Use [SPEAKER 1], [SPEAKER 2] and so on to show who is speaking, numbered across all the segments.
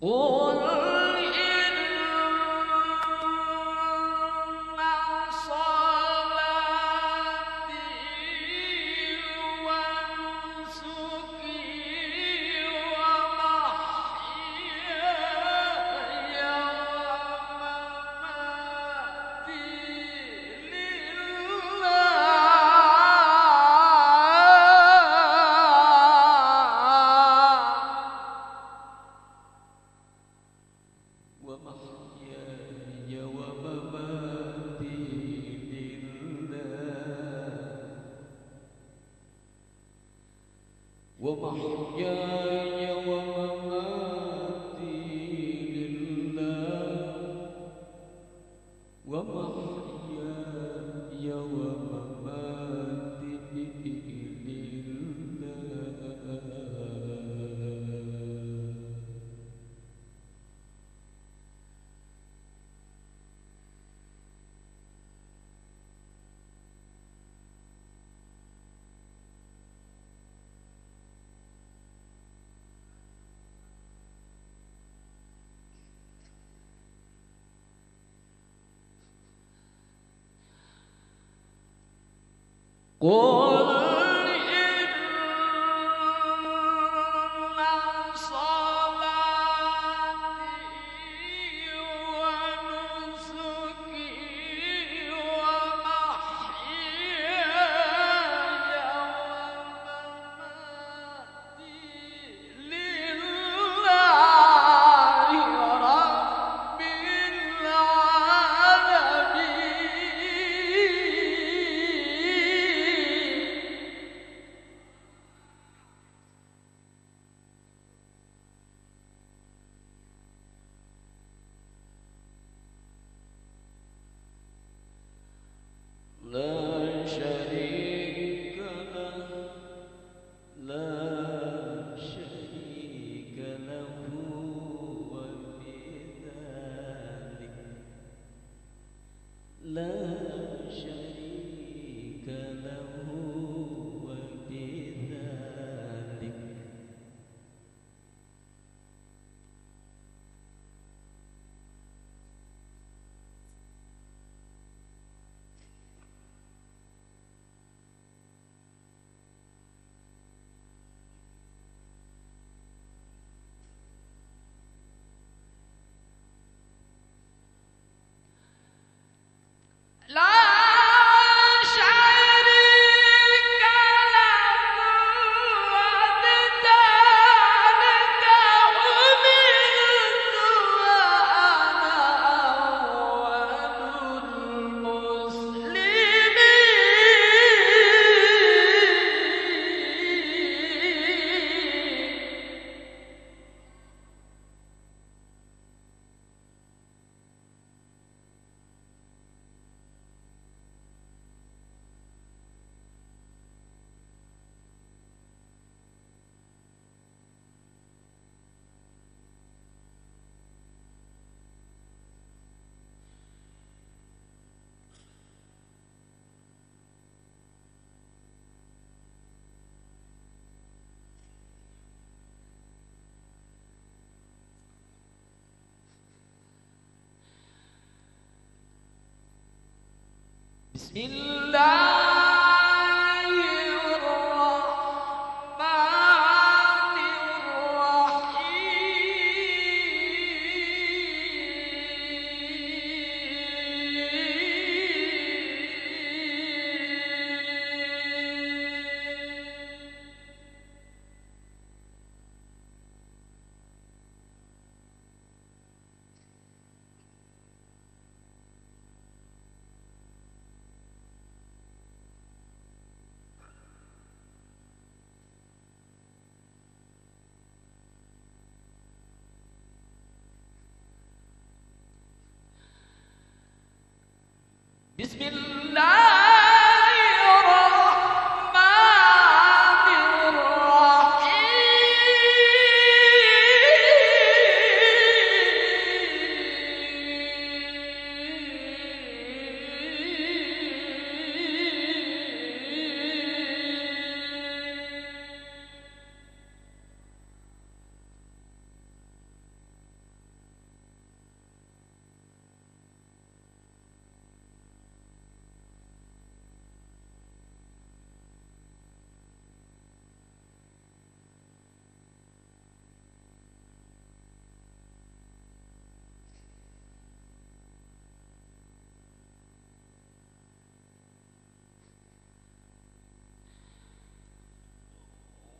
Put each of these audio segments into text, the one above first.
[SPEAKER 1] 我 Cor بسم الله بسم الله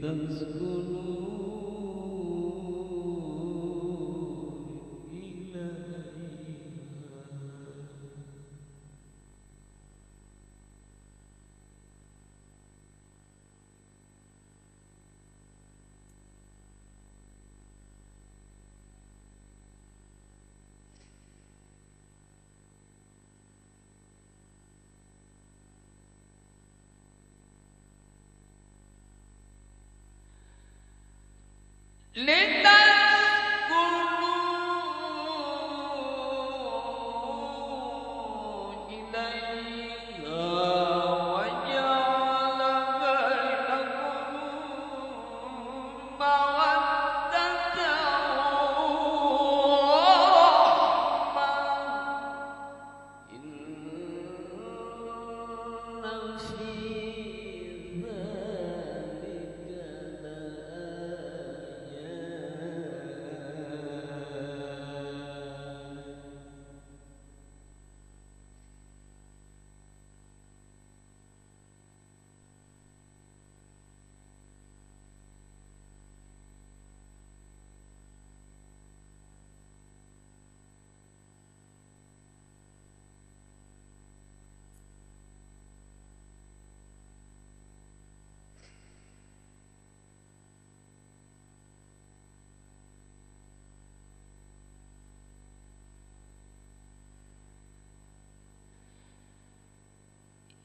[SPEAKER 1] Dans gulu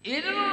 [SPEAKER 1] إن